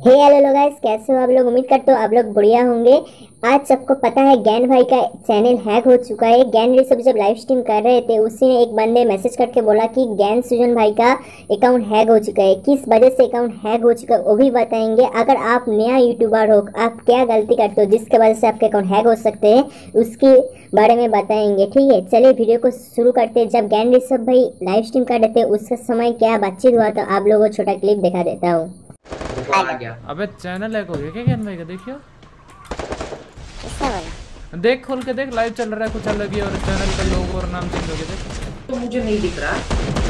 हे hello guys कैसे हो आप लोग? उम्मीद करते हो आप लोग बढ़िया होंगे। आज सबको पता है गैन भाई का चैनल हैक हो चुका है। गैन सब जब लाइव स्ट्रीम कर रहे थे, उसी ने एक बंदे मैसेज करके बोला कि गैन सुजन भाई का अकाउंट हैक हो चुका है। किस वजह से अकाउंट हैक हो चुका है, वो भी बताएँगे। अगर आप नया यूट्यूबर हो, आप क्या गलती करते हो, जिसके वजह से आपके अकाउंट हैक हो सकते हैं, उसके बारे में बताएँगे, ठीक है? चलिए वीडियो को शुरू करते हैं। जब गैन ऋषभ भाई लाइव स्ट्रीम कर रहे थे, उसका समय क्या बातचीत हुआ तो आप लोगों को छोटा क्लिप दिखा देता हूँ। आ गया। अबे चैनल हैक हो गया क्या ज्ञान भाई का देखियो। किसने बोला देख खोल के देख लाइव चल रहा है कुछ अलग ही और चैनल का लोगो और नाम चेंज हो गया देख। तो मुझे नहीं दिख रहा।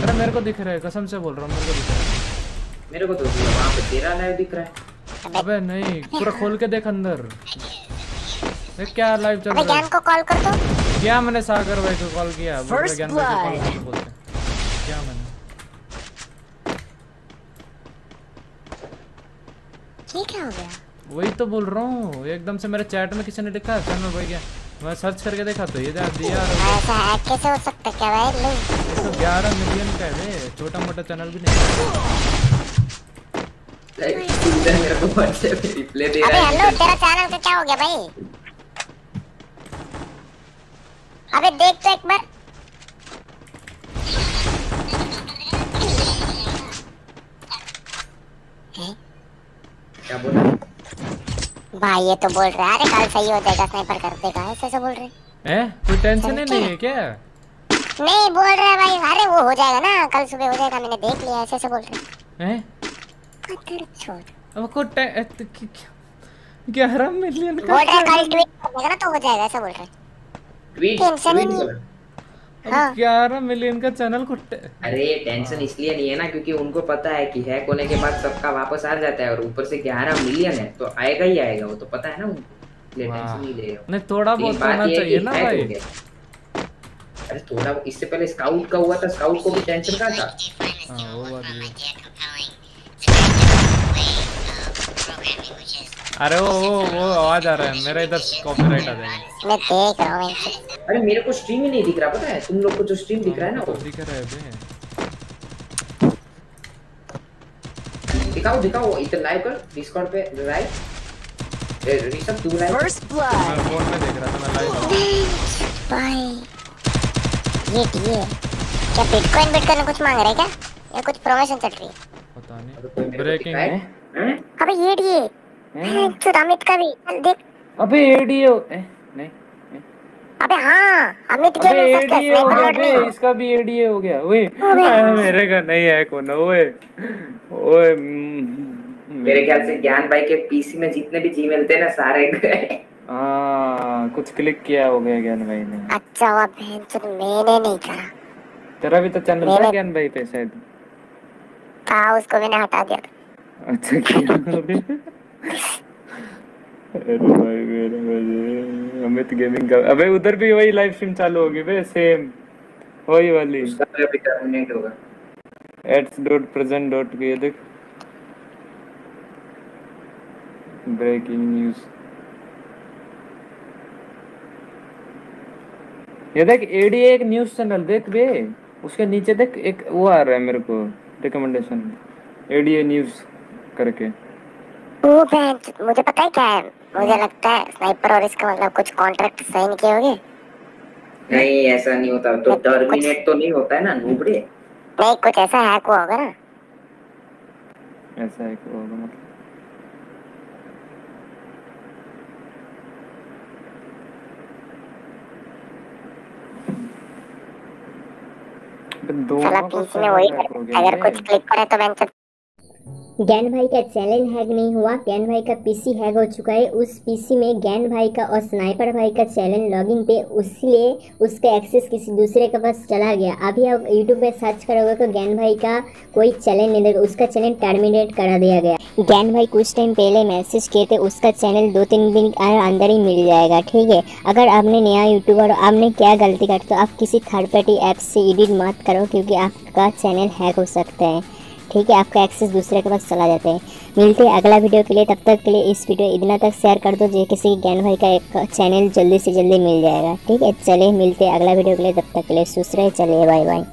अरे मेरे को दिख रहा है कसम से बोल रहा हूँ मेरे को दिख रहा है। मेरे को तो वहाँ पे तेरा लाइव दिख रहा है। अबे नहीं पूरा खोल के देख अंदर। देख क्या लाइव चल अबे रहा ज्ञान को कॉल कर दो। क्या मैंने सागर भाई को कॉल किया? बोल ज्ञान भाई को कॉल कर बोलते हैं। क्या मैंने ये क्या हो गया? वही तो बोल रहा हूँ। एकदम से मेरे चैट में किसी ने लिखा चैनल भाई क्या मैं सर्च करके देखा तो ये दिया ऐसा हैक कैसे हो सकता क्या भाई? लो ये तो 11 मिलियन का है छोटा मोटा चैनल भी नहीं है। अबे रहा है। हेलो तेरा चैनल का क्या हो गया भाई? अबे देख तो एक बार क्या बोला भाई ये तो बोल रहा है। अरे कल सही हो जाएगा स्नाइपर कर देगा। ऐसे ऐसे बोल रहे हैं। कोई टेंशन ही नहीं है क्या? नहीं बोल रहा है भाई। अरे वो हो जाएगा ना। कल सुबह हो जाएगा मैंने देख लिया। ऐसे ऐसे बोल रहे हैं। हैं? छोड़। अब को टे- ए, तो कि- क्या- ग्यारह मिलियन का बोल रहा है कल ट्वीट कर देगा ना तो हो जाएगा। ऐसा बोल रहे हैं। ट्वीट टेंशन ही नहीं। हाँ। ग्यारह मिलियन का चैनल को अरे टेंशन इसलिए नहीं है ना क्योंकि उनको पता है कि हैक होने के बाद सबका वापस आ जाता है और ऊपर से 11 मिलियन है तो आएगा ही आएगा वो तो पता है ना उनको। नहीं हो नहीं थोड़ा बहुत बात होना चाहिए ना भाई। अरे थोड़ा इससे पहले स्काउट का हुआ था स्काउट को भी टेंशन का था? हाँ वो बात भी है। अरे वो वो वो आवाज़ आ रहा है मेरा इधर कॉपीराइट आ जाएगा। मैं देख रहा हूँ अरे मेरे को स्ट्रीम ही नहीं दिख रहा पता है? तुम लोग को जो स्ट्रीम दिख रहा है ना वो। दिख रहा है बे दिखाओ दिखाओ इधर लाइव कर डिस्कॉर्ड पे लाइव ए, ऋषभ तू लाइव First blood. मैं फ़ोन में देख रहा था मैं लाइव भाई ये ये क्या बिटकॉइन बिटकॉइन कुछ मांग रहा हैं क्या? या कुछ प्रमोशन चल रही है? पता नहीं। ब्रेकिंग? हैं? अबे ये ये चुद अमित का भी। देख। अबे एडीओ नहीं अबे हाँ अमित के अबे भी एडीए हो गया सब्सक्राइबर बे इसका भी एडीए हो गया। ओए मेरे का नहीं है कौन ओए ओए हम्म, मेरे ख्याल से ज्ञान भाई के पीसी में जितने भी जीमेल थे ना सारे गए। हाँ कुछ क्लिक किया हो गया ज्ञान भाई ने। अच्छा हुआ बहन मैंने नहीं करा। तेरा भी तो चैनल था ज्ञान भाई पे शायद। था उसको मैंने हटा दिया था। अच्छा किया? अरे भाई मेरे भाई अमित गेमिंग का अबे उधर भी वही लाइव स्ट्रीम चालू होगी बे सेम वही वाली। एट्स डॉट प्रेजेंट डॉट ये देख। ब्रेकिंग न्यूज़ ये देख एक न्यूज़ चैनल देख बे उसके नीचे देख एक वो आ रहा है मेरे को रिकमेंडेशन एडीए न्यूज़ करके। बहन मुझे पता है क्या है? मुझे लगता है स्नाइपर और इसका मतलब कुछ कॉन्ट्रैक्ट साइन किए होंगे। नहीं ऐसा नहीं होता। तो टर्मिनेट तो नहीं होता है ना नूबड़े? नहीं कुछ ऐसा हैक हुआ होगा ना। ऐसा एक वो होगा मतलब। दो साला पीसी में वही अगर कुछ क्लिक करे तो चुद ज्ञान भाई का चैनल हैग नहीं हुआ। ज्ञान भाई का पीसी हैग हो चुका है। उस पीसी में ज्ञान भाई का और स्नाइपर भाई का चैनल लॉगिन थे इसलिए उसका एक्सेस किसी दूसरे के पास चला गया। अभी आप यूट्यूब पे सर्च करोगे तो ज्ञान भाई का कोई चैनल नहीं देगा उसका चैनल टर्मिनेट करा दिया गया। ज्ञान भाई कुछ टाइम पहले मैसेज किए थे, उसका चैनल दो तीन दिन अंदर ही मिल जाएगा, ठीक है? अगर आपने नया यूट्यूबर आपने क्या गलती कर तो आप किसी थर्ड पार्टी ऐप से एडिट मत करो, क्योंकि आपका चैनल हैक हो सकता है। ठीक है, आपका एक्सेस दूसरे के पास चला जाता है। मिलते हैं अगला वीडियो के लिए, तब तक के लिए इस वीडियो इतना तक शेयर कर दो, जो किसी ज्ञान भाई का एक चैनल जल्दी से जल्दी मिल जाएगा। ठीक है चलिए मिलते हैं अगला वीडियो के लिए, तब तक के लिए, सुस्त रहे, चलिए बाय बाय